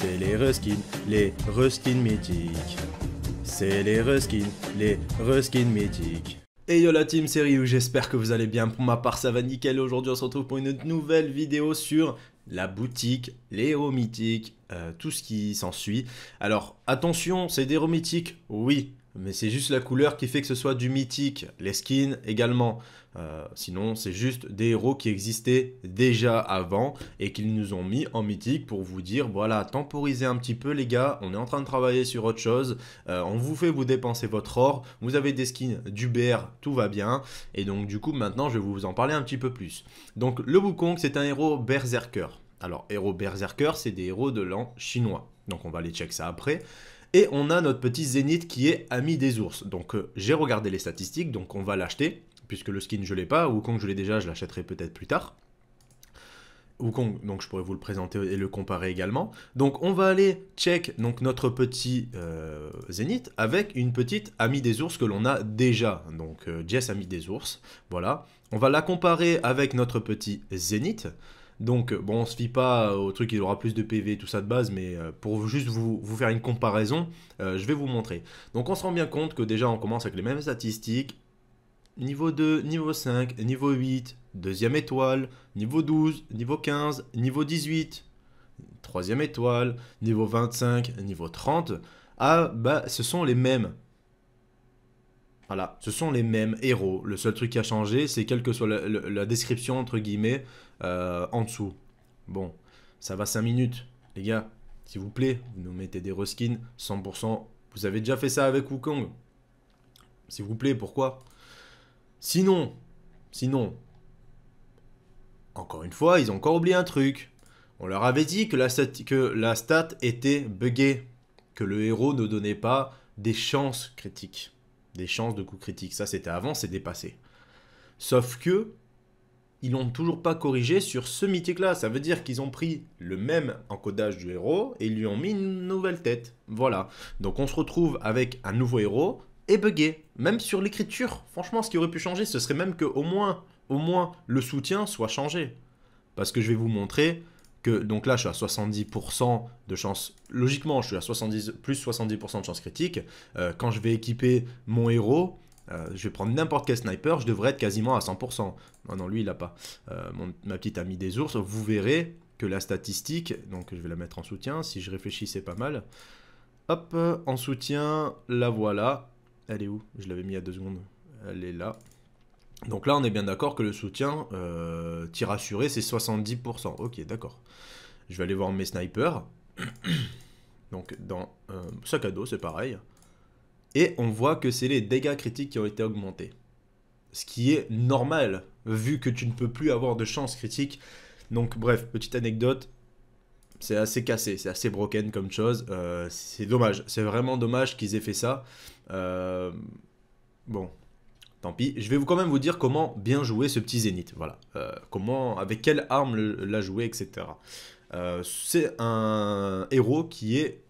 c'est les reskins, les reskins mythiques. C'est les reskins, les reskins mythiques. Et yo la team série où j'espère que vous allez bien. Pour ma part, ça va nickel. Aujourd'hui, on se retrouve pour une nouvelle vidéo sur la boutique, les héros mythiques, euh, tout ce qui s'ensuit. Alors, attention, c'est des héros mythiques, oui, mais c'est juste la couleur qui fait que ce soit du mythique. Les skins également. Euh, sinon, c'est juste des héros qui existaient déjà avant et qu'ils nous ont mis en mythique pour vous dire voilà, temporisez un petit peu les gars, on est en train de travailler sur autre chose. Euh, on vous fait vous dépenser votre or. Vous avez des skins du BR, tout va bien. Et donc, du coup, maintenant, je vais vous en parler un petit peu plus. Donc, le Wukong, c'est un héros berserker. Alors, héros berserker, c'est des héros de l'an chinois. Donc, on va aller check ça après. Et on a notre petit Zénith qui est ami des ours. Donc euh, j'ai regardé les statistiques, donc on va l'acheter, puisque le skin je l'ai pas, Wukong je l'ai déjà, je l'achèterai peut-être plus tard. Wukong, donc je pourrais vous le présenter et le comparer également. Donc on va aller check notre petit euh, Zénith avec une petite amie des ours que l'on a déjà. Donc euh, Jess amie des ours, voilà. On va la comparer avec notre petit Zénith. Donc, bon, on se fie pas au truc qui aura plus de PV, tout ça de base, mais euh, pour juste vous, faire une comparaison, euh, je vais vous montrer. Donc, on se rend bien compte que déjà, on commence avec les mêmes statistiques. Niveau 2, niveau 5, niveau 8, deuxième étoile, niveau 12, niveau 15, niveau 18, troisième étoile, niveau 25, niveau 30. Ah, bah, ce sont les mêmes. Voilà, ce sont les mêmes héros. Le seul truc qui a changé, c'est quelle que soit la, description, entre guillemets, euh, en dessous. Bon, ça va 5 minutes. Les gars, s'il vous plaît, vous nous mettez des reskins 100%. Vous avez déjà fait ça avec Wukong. S'il vous plaît, pourquoi? Sinon, sinon, encore une fois, ils ont encore oublié un truc. On leur avait dit que la, que la stat était buggée, que le héros ne donnait pas des chances critiques des chances de coups critiques. Ça, c'était avant, c'est dépassé. Sauf que, ils n'ont toujours pas corrigé sur ce mythique-là. Ça veut dire qu'ils ont pris le même encodage du héros et ils lui ont mis une nouvelle tête. Voilà. Donc on se retrouve avec un nouveau héros et buggé. Même sur l'écriture, franchement, ce qui aurait pu changer, ce serait même que au moins, au moins, le soutien soit changé. Parce que je vais vous montrer que donc là je suis à 70% de chance, logiquement je suis à 70, plus 70% de chance critique, euh, quand je vais équiper mon héros, euh, je vais prendre n'importe quel sniper, je devrais être quasiment à 100%. Non, non, lui il a pas. Euh, ma petite amie des ours, vous verrez que la statistique, donc je vais la mettre en soutien, si je réfléchis c'est pas mal. Hop, en soutien, la voilà. Elle est où? Je l'avais mis à deux secondes. Elle est là. Donc là, on est bien d'accord que le soutien euh, tir assuré, c'est 70%. Ok, d'accord. Je vais aller voir mes snipers. Donc dans euh, sac à dos, c'est pareil. Et on voit que c'est les dégâts critiques qui ont été augmentés. Ce qui est normal, vu que tu ne peux plus avoir de chance critique. Donc bref, petite anecdote. C'est assez cassé, c'est assez broken comme chose. Euh, c'est dommage, c'est vraiment dommage qu'ils aient fait ça. bon, Tant pis, je vais vous quand même vous dire comment bien jouer ce petit zénith. Voilà, euh, comment, avec quelle arme la jouer, etc. Euh, c'est un héros qui est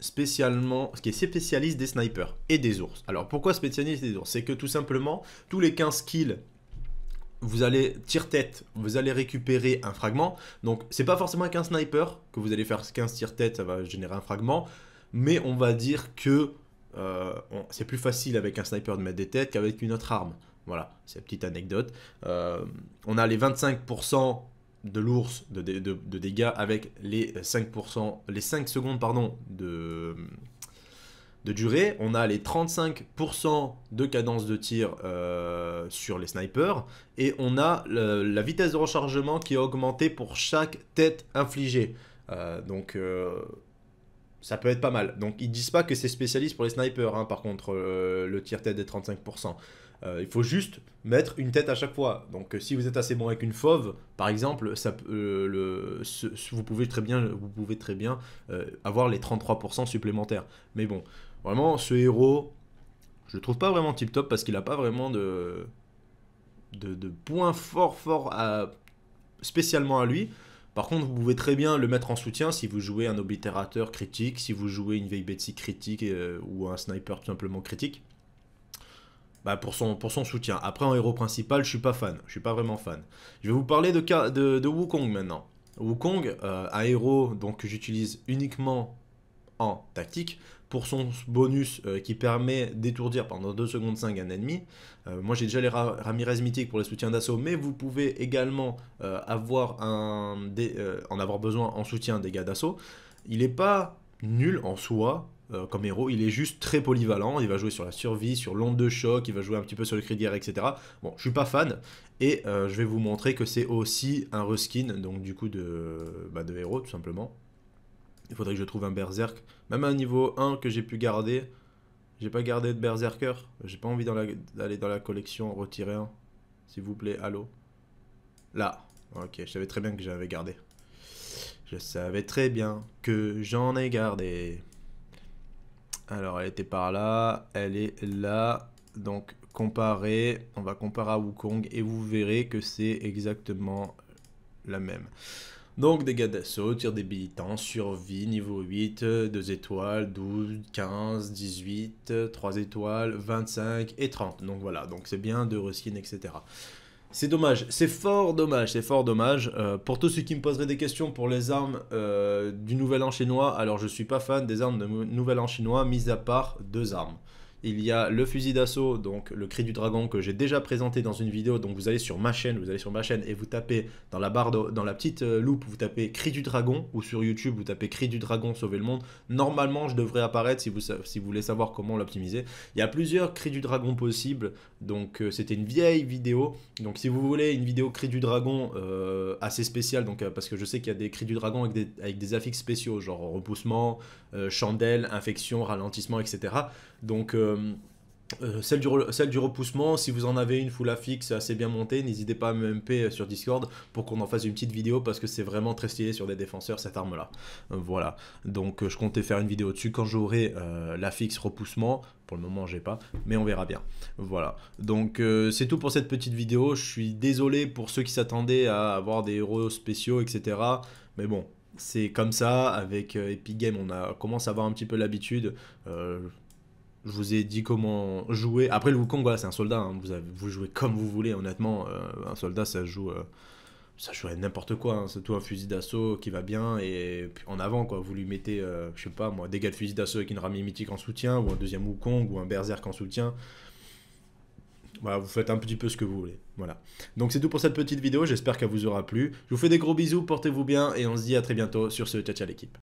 spécialement, qui est spécialiste des snipers et des ours. Alors pourquoi spécialiste des ours? C'est que tout simplement, tous les 15 kills vous allez tire tête, vous allez récupérer un fragment. Donc c'est pas forcément avec un sniper que vous allez faire 15 tire tête, ça va générer un fragment. Mais on va dire que euh, c'est plus facile avec un sniper de mettre des têtes qu'avec une autre arme. Voilà, c'est une petite anecdote. Euh, on a les 25% de l'ours de, dégâts avec les 5%, les 5 secondes pardon, de, durée. On a les 35% de cadence de tir euh, sur les snipers. Et on a la vitesse de rechargement qui est augmentée pour chaque tête infligée. donc ça peut être pas mal. Donc ils disent pas que c'est spécialiste pour les snipers, hein, par contre, euh, le tir tête des 35%. Euh, il faut juste mettre une tête à chaque fois. Donc euh, si vous êtes assez bon avec une fauve, par exemple, vous pouvez très bien, vous pouvez très bien avoir les 33% supplémentaires. Mais bon, vraiment, ce héros, je le trouve pas vraiment tip top parce qu'il a pas vraiment de, de, points forts, forts spécialement à lui. Par contre, vous pouvez très bien le mettre en soutien si vous jouez un oblitérateur critique, si vous jouez une veille Betsy critique euh, ou un sniper tout simplement critique. Bah pour, son, soutien. Après, en héros principal, je suis pas fan. Je suis pas vraiment fan. Je vais vous parler de, de, Wukong maintenant. Wukong, un héros donc, que j'utilise uniquement tactique, pour son bonus qui permet d'étourdir pendant 2 secondes 5 un ennemi. moi j'ai déjà les Ramirez mythiques pour les soutiens d'assaut, mais vous pouvez également avoir un, en avoir besoin en soutien des d'assaut. Il n'est pas nul en soi, euh, comme héros. Il est juste très polyvalent. Il va jouer sur la survie, sur l'onde de choc, il va jouer un petit peu sur le guerre, etc. Bon, je suis pas fan. Et euh, je vais vous montrer que c'est aussi un reskin, donc du coup de, bah, de héros tout simplement. Il faudrait que je trouve un berserk. Même un niveau 1 que j'ai pu garder. J'ai pas gardé de berserker. J'ai pas envie d'aller dans la collection retirer un. S'il vous plaît, allô. Là. Ok, je savais très bien que j'avais gardé. Je savais très bien que j'en ai gardé. Alors, elle était par là, elle est là. Donc, comparer, on va comparer à Wukong et vous verrez que c'est exactement la même. Donc, dégâts d'assaut, tir débilitant, survie, niveau 8, 2 étoiles, 12, 15, 18, 3 étoiles, 25 et 30. Donc voilà, donc c'est bien, de reskin, etc. C'est dommage, c'est fort dommage, c'est fort dommage. Euh, pour tous ceux qui me poseraient des questions pour les armes euh, du Nouvel An chinois, alors je suis pas fan des armes de Nouvel An chinois, mis à part deux armes. Il y a le fusil d'assaut, donc le cri du dragon que j'ai déjà présenté dans une vidéo. Donc vous allez sur ma chaîne, vous allez sur ma chaîne et vous tapez dans la barre, dans la petite euh, loupe, vous tapez cri du dragon ou sur YouTube vous tapez cri du dragon sauver le monde. Normalement, je devrais apparaître si vous, si vous voulez savoir comment l'optimiser. Il y a plusieurs cris du dragon possibles. Donc euh, c'était une vieille vidéo. Donc si vous voulez une vidéo cri du dragon euh, assez spéciale, donc parce que je sais qu'il y a des cris du dragon avec des, avec des affixes spéciaux, genre repoussement, chandelle, infection, ralentissement, etc. Donc euh, euh, celle, du, repoussement, si vous en avez une full affixe assez bien montée, n'hésitez pas à me MP sur Discord pour qu'on en fasse une petite vidéo parce que c'est vraiment très stylé sur des défenseurs cette arme là. Euh, voilà, donc je comptais faire une vidéo dessus quand j'aurai l'affixe repoussement. Pour le moment, j'ai pas, mais on verra bien. Voilà, donc c'est tout pour cette petite vidéo. Je suis désolé pour ceux qui s'attendaient à avoir des héros spéciaux, etc. Mais bon, c'est comme ça, avec Epic Game, on a commence à avoir un petit peu l'habitude. Je vous ai dit comment jouer. Après, le Wukong, voilà, c'est un soldat. Hein. Vous, vous jouez comme vous voulez, honnêtement. Euh, un soldat, ça joue, euh, ça joue n'importe quoi. Hein. C'est tout un fusil d'assaut qui va bien et en avant, quoi. Vous lui mettez, euh, je sais pas moi, dégâts de fusil d'assaut avec une ramie mythique en soutien, ou un deuxième Wukong, ou un berserk en soutien. Voilà, vous faites un petit peu ce que vous voulez. Voilà. Donc c'est tout pour cette petite vidéo. J'espère qu'elle vous aura plu. Je vous fais des gros bisous, portez-vous bien et on se dit à très bientôt sur ce Tchatcha l'équipe.